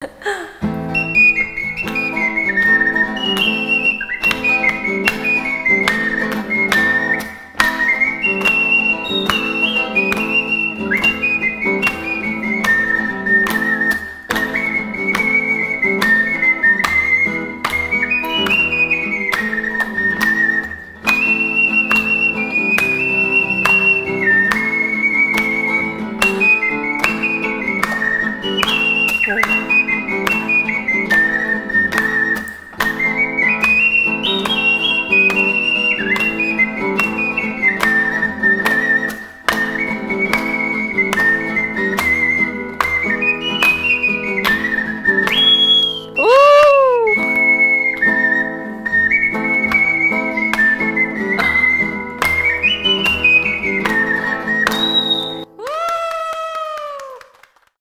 哈